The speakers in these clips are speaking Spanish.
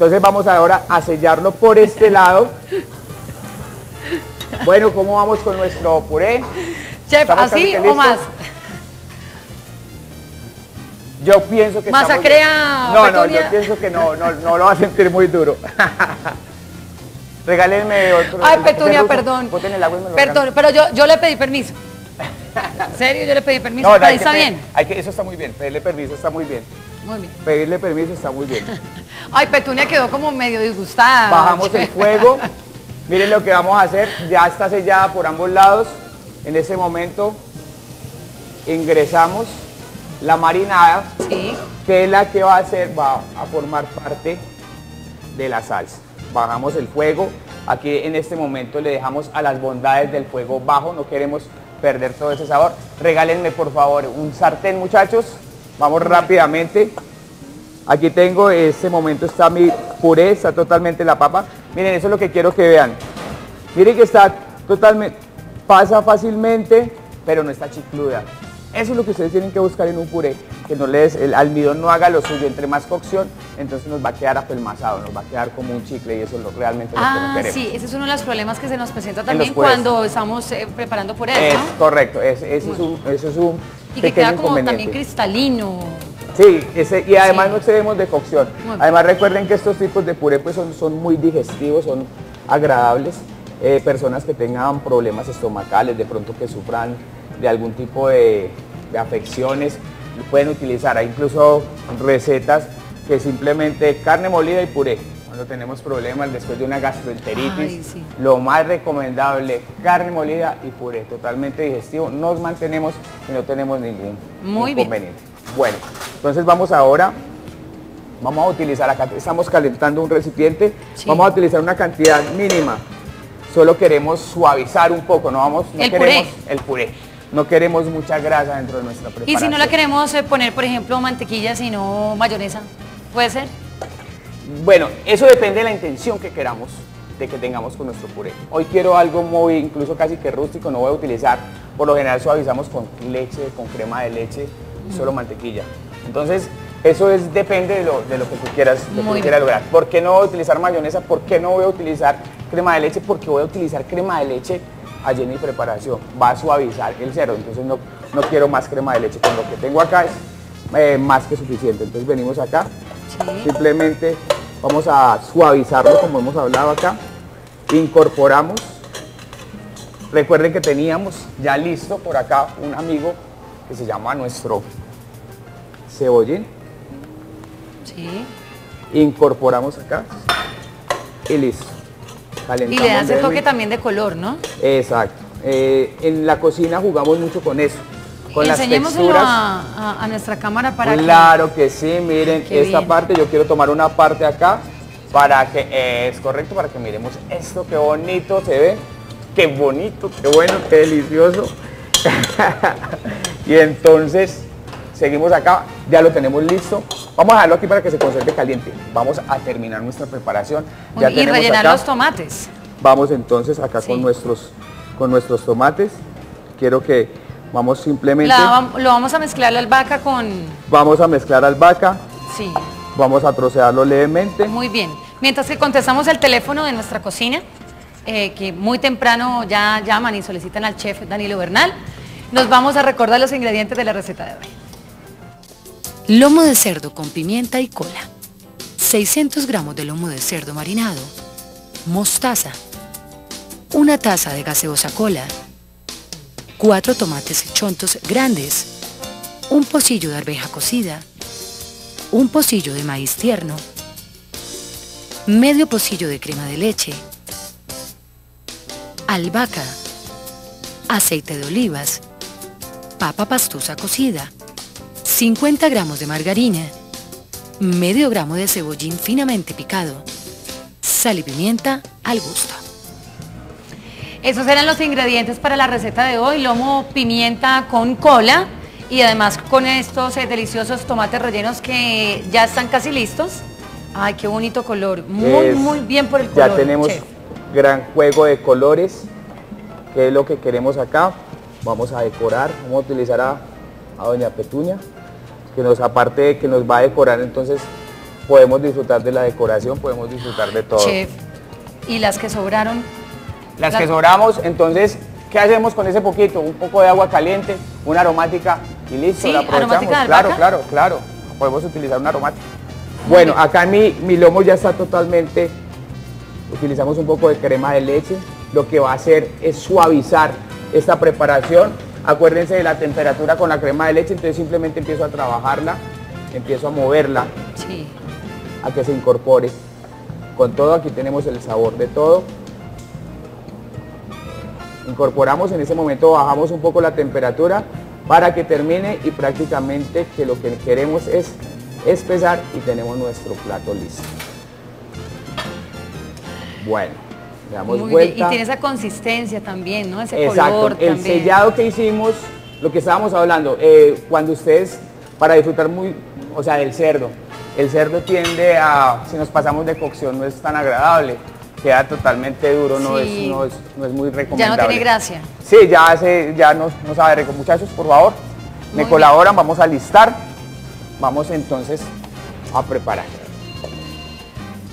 Entonces vamos ahora a sellarlo por este lado. Bueno, ¿cómo vamos con nuestro puré? Chef, ¿Estamos ¿así o más? Yo pienso que Masacré estamos- a No, no, yo pienso que no, no, no lo va a sentir muy duro. Regálenme otro. Ay, Petunia, perdón. el agua y me lo Perdón, pero yo, yo le pedí permiso. ¿En serio? Yo le pedí permiso. No, que está bien. Hay que, eso está muy bien, pedirle permiso está muy bien. Muy bien. Pedirle permiso está muy bien. Ay, Petunia quedó como medio disgustada. Bajamos el fuego. Miren lo que vamos a hacer. Ya está sellada por ambos lados. En ese momento ingresamos la marinada, Sí. que es la que va a hacer, va a formar parte de la salsa. Bajamos el fuego. Aquí en este momento le dejamos a las bondades del fuego bajo. No queremos perder todo ese sabor. Regálenme por favor un sartén, muchachos. Vamos rápidamente. Aquí tengo, en este momento está mi puré, está totalmente la papa. Miren, eso es lo que quiero que vean. Miren que está totalmente, pasa fácilmente, pero no está chicluda. Eso es lo que ustedes tienen que buscar en un puré, que no les, el almidón no haga lo suyo, entre más cocción, entonces nos va a quedar apelmazado, nos va a quedar como un chicle y eso es lo, realmente lo que no Ah, queremos. sí, ese es uno de los problemas que se nos presenta también cuando estamos eh, preparando Es ¿no? correcto, es- ese es un, eso es un Y que queda como también cristalino. Sí, ese- y además Sí. no excedemos de cocción. Además recuerden que estos tipos de puré pues son, son muy digestivos, son agradables. Eh, personas que tengan problemas estomacales, de pronto que sufran de algún tipo de, de afecciones, pueden utilizar. Hay incluso recetas que simplemente carne molida y puré. Cuando tenemos problemas después de una gastroenteritis, Ay, sí. lo más recomendable, carne molida y puré, totalmente digestivo. Nos mantenemos y no tenemos ningún Muy bien. inconveniente. Bueno, entonces vamos ahora, vamos a utilizar acá, estamos calentando un recipiente, Sí. vamos a utilizar una cantidad mínima. Solo queremos suavizar un poco, no vamos, no El queremos puré. el puré. No queremos mucha grasa dentro de nuestra Y preparación. si no la queremos eh, poner, por ejemplo, mantequilla, sino mayonesa, ¿puede ser? Bueno, eso depende de la intención que queramos de que tengamos con nuestro puré. Hoy quiero algo muy, incluso casi que rústico, no voy a utilizar, por lo general suavizamos con leche, con crema de leche y solo mantequilla. Entonces, eso es, depende de lo, de lo que tú quieras, de lo que tú quieras lograr. ¿Por qué no voy a utilizar mayonesa? ¿Por qué no voy a utilizar crema de leche? Porque voy a utilizar crema de leche allí en mi preparación. Va a suavizar el cerdo, entonces no, no quiero más crema de leche. Con lo que tengo acá es eh, más que suficiente. Entonces venimos acá, Sí. Simplemente vamos a suavizarlo como hemos hablado acá. Incorporamos. Recuerden que teníamos ya listo por acá un amigo que se llama nuestro cebollín. Sí. Incorporamos acá y listo. Y le das el toque también de color, ¿no? Exacto. Eh, en la cocina jugamos mucho con eso. Con las texturas. a, a- a nuestra cámara para. Claro que sí, miren Qué esta bien. parte, yo quiero tomar una parte acá para que, eh, es correcto, para que miremos esto, qué bonito se ve, qué bonito, qué bueno, qué delicioso. y entonces, seguimos acá, ya lo tenemos listo. Vamos a dejarlo aquí para que se conserve caliente. Vamos a terminar nuestra preparación. Ya y rellenar acá. los tomates. Vamos entonces acá Sí. con, nuestros, con nuestros tomates. Quiero que vamos simplemente, La lo vamos a mezclar la albahaca con... vamos a mezclar albahaca. Sí, Vamos a trocearlo levemente. muy bien. Mientras que contestamos el teléfono de nuestra cocina, eh, que muy temprano ya llaman y solicitan al chef Danilo Bernal, nos vamos a recordar los ingredientes de la receta de hoy. Lomo de cerdo con pimienta y cola. 600 gramos de lomo de cerdo marinado. Mostaza. Una taza de gaseosa cola. Cuatro tomates chontos grandes. Un pocillo de arveja cocida. Un pocillo de maíz tierno. Medio pocillo de crema de leche. Albahaca. Aceite de olivas. Papa pastusa cocida. 50 gramos de margarina, medio gramo de cebollín finamente picado, sal y pimienta al gusto. Esos eran los ingredientes para la receta de hoy, lomo, pimienta con cola y además con estos eh, deliciosos tomates rellenos que ya están casi listos. Ay, qué bonito color, muy, Es- muy bien por el color. Ya tenemos chef. gran juego de colores, que es lo que queremos acá. Vamos a decorar, vamos a utilizar a, a doña Petunia, que nos aparte de que nos va a decorar entonces podemos disfrutar de la decoración, podemos disfrutar de todo. Chef, ¿y las que sobraron? Las La- que sobramos, entonces, ¿qué hacemos con ese poquito? Un poco de agua caliente, una aromática y listo, Sí, la aprovechamos. aromática de claro, claro, claro. Podemos utilizar una aromática. Bueno, acá mi, mi lomo ya está totalmente, utilizamos un poco de crema de leche. Lo que va a hacer es suavizar esta preparación. Acuérdense de la temperatura con la crema de leche, entonces simplemente empiezo a trabajarla, empiezo a moverla Sí. a que se incorpore. Con todo, aquí tenemos el sabor de todo. Incorporamos en ese momento, bajamos un poco la temperatura para que termine y prácticamente que lo que queremos es espesar y tenemos nuestro plato listo. Bueno, le damos Muy bien. vuelta. Y tiene esa consistencia también, ¿no? Ese Exacto, color el también. sellado que hicimos, lo que estábamos hablando, eh, cuando ustedes, para disfrutar muy, o sea, del cerdo, el cerdo tiende a, si nos pasamos de cocción, no es tan agradable, queda totalmente duro, no, Sí. es, no, es, no es muy Ya recomendable. no tiene gracia. Sí, ya, se, ya no, no sabe rico. Muchachos, por favor, me colaboran, vamos a listar, vamos entonces a preparar.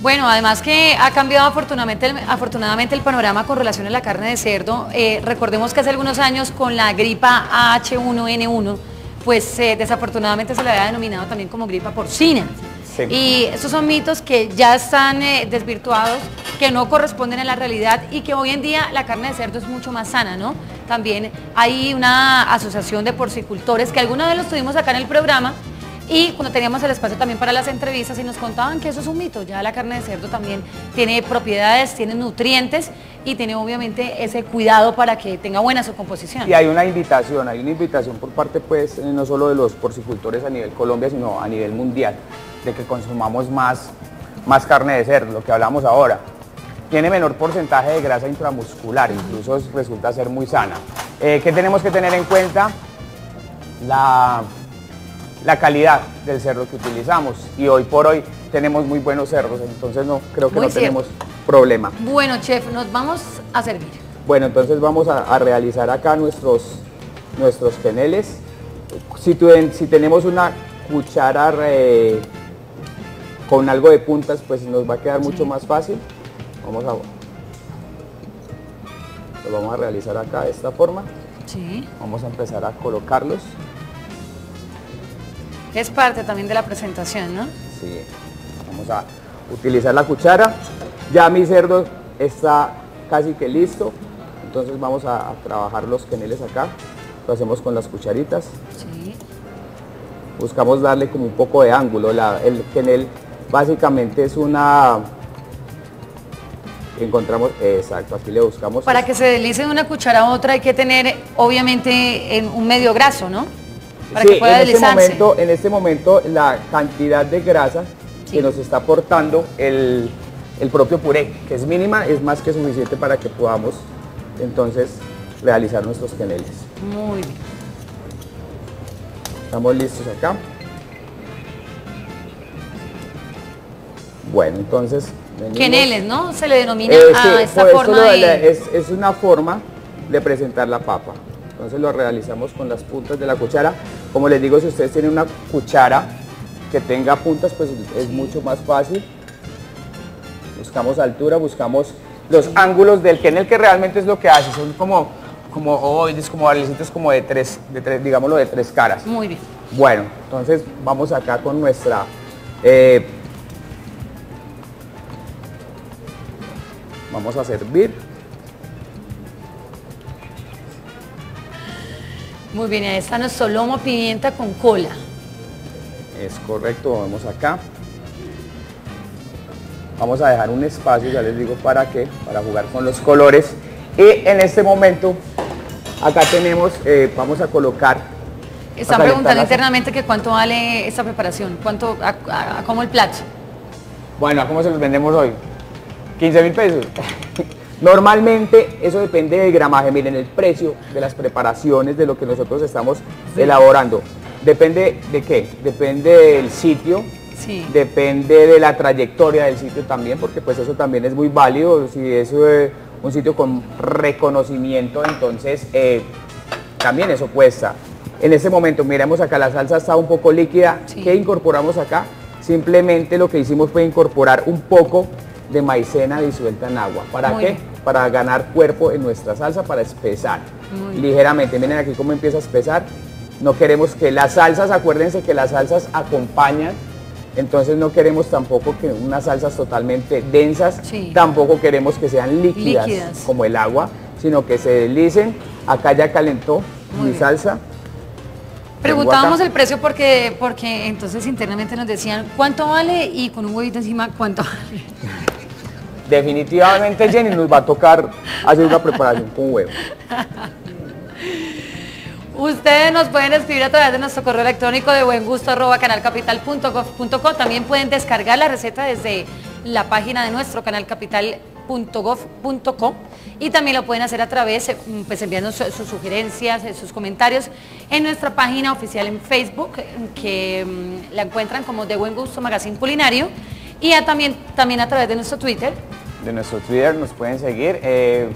Bueno, además que ha cambiado afortunadamente el, afortunadamente el panorama con relación a la carne de cerdo. Eh, recordemos que hace algunos años con la gripa H1N1, pues eh, desafortunadamente se le había denominado también como gripa porcina. Sí. Y estos son mitos que ya están eh, desvirtuados, que no corresponden a la realidad y que hoy en día la carne de cerdo es mucho más sana, ¿no? También hay una asociación de porcicultores que alguna vez los tuvimos acá en el programa y cuando teníamos el espacio también para las entrevistas y nos contaban que eso es un mito, ya la carne de cerdo también tiene propiedades, tiene nutrientes y tiene obviamente ese cuidado para que tenga buena su composición. Y hay una invitación, hay una invitación por parte pues eh, no solo de los porcicultores a nivel Colombia, sino a nivel mundial, de que consumamos más, más carne de cerdo, lo que hablamos ahora. Tiene menor porcentaje de grasa intramuscular, incluso es- resulta ser muy sana. Eh, ¿Qué tenemos que tener en cuenta? La, la calidad del cerdo que utilizamos. Y hoy por hoy tenemos muy buenos cerdos, entonces no creo que Muy no cierto. tenemos problema. Bueno, chef, nos vamos a servir. Bueno, entonces vamos a, a realizar acá nuestros, nuestros queneles. Si, tu- si tenemos una cuchara con algo de puntas, pues nos va a quedar mucho más fácil. Vamos a, lo vamos a realizar acá de esta forma. Sí. Vamos a empezar a colocarlos. Es parte también de la presentación, ¿no? Sí. Vamos a utilizar la cuchara. Ya mi cerdo está casi que listo. Entonces vamos a, a trabajar los queneles acá. Lo hacemos con las cucharitas. Sí. Buscamos darle como un poco de ángulo. La- el quenel básicamente es una... Encontramos, exacto, aquí le buscamos. Para que se deslice de una cuchara a otra hay que tener obviamente en un medio graso, ¿no? Para Sí, que pueda en este, momento, en este momento la cantidad de grasa Sí. que nos está aportando el, el propio puré, que es mínima, es más que suficiente para que podamos entonces realizar nuestros queneles. Muy bien. Estamos listos acá. Bueno, entonces... venimos. Queneles, ¿no? Se le denomina Eh, a sí, esta por eso forma de la- es, es una forma de presentar la papa. Entonces lo realizamos con las puntas de la cuchara. Como les digo, si ustedes tienen una cuchara que tenga puntas, pues es mucho más fácil. Buscamos altura, buscamos los ángulos del quenel, que realmente es lo que hace. Son como, como ovoides, como barrilecitos como de tres, de tres, digámoslo, de tres caras. Muy bien. Bueno, entonces vamos acá con nuestra... eh, vamos a servir. Muy bien, ahí está nuestro lomo pimienta con cola. Es correcto, vamos acá. Vamos a dejar un espacio, ya les digo para qué, para jugar con los colores. Y en este momento, acá tenemos, eh, vamos a colocar... Están preguntando internamente que cuánto vale esta preparación, cuánto, a, a- a cómo el plato. Bueno, ¿a cómo se los vendemos hoy? 15 mil pesos. Normalmente eso depende del gramaje. Miren, el precio de las preparaciones de lo que nosotros estamos elaborando. Depende de qué? Depende del sitio, Sí. depende de la trayectoria del sitio también, porque pues eso también es muy válido. Si es eh, un sitio con reconocimiento, entonces eh, también eso cuesta. En este momento, miremos acá, la salsa está un poco líquida. Sí. ¿Qué incorporamos acá? Simplemente lo que hicimos fue incorporar un poco de maicena disuelta en agua. ¿Para Muy qué? bien. Para ganar cuerpo en nuestra salsa, para espesar Muy ligeramente. Miren aquí cómo empieza a espesar. No queremos que las salsas, acuérdense que las salsas acompañan, entonces no queremos tampoco que unas salsas totalmente densas, Sí. tampoco queremos que sean líquidas, Líquidas. como el agua, sino que se deslicen. Acá ya calentó Muy mi bien. salsa. Preguntábamos el precio porque, porque entonces internamente nos decían cuánto vale y con un huevito encima cuánto vale. Definitivamente Jenny nos va a tocar hacer una preparación con huevo. Ustedes nos pueden escribir a través de nuestro correo electrónico de buen gusto canalcapital.gov.co. También pueden descargar la receta desde la página de nuestro canal capital.gov.co y también lo pueden hacer a través, eh, pues enviando su- sus sugerencias, eh, sus comentarios en nuestra página oficial en Facebook, que mm, la encuentran como de buen gusto magazine culinario y a también, también a través de nuestro Twitter, De nuestro Twitter nos pueden seguir eh,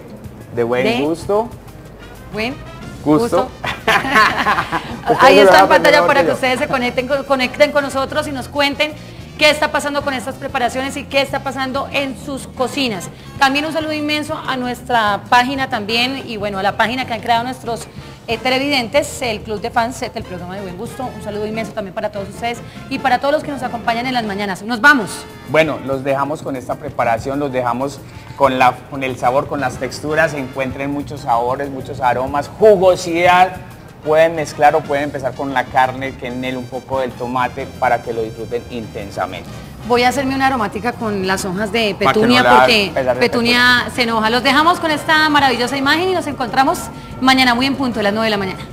de buen De- gusto. buen Gusto. Ahí está en pantalla para que ustedes se conecten, con- conecten con nosotros y nos cuenten qué está pasando con estas preparaciones y qué está pasando en sus cocinas. También un saludo inmenso a nuestra página también y bueno, a la página que han creado nuestros eh, televidentes, el Club de Fans del programa de Buen Gusto. Un saludo inmenso también para todos ustedes y para todos los que nos acompañan en las mañanas. Nos vamos. Bueno, los dejamos con esta preparación, los dejamos con, la, con el sabor, con las texturas, encuentren muchos sabores, muchos aromas, jugosidad. Pueden mezclar o pueden empezar con la carne, que en él un poco del tomate para que lo disfruten intensamente. Voy a hacerme una aromática con las hojas de petunia no porque de petunia se enoja. Los dejamos con esta maravillosa imagen y nos encontramos mañana muy en punto, a las 9 de la mañana.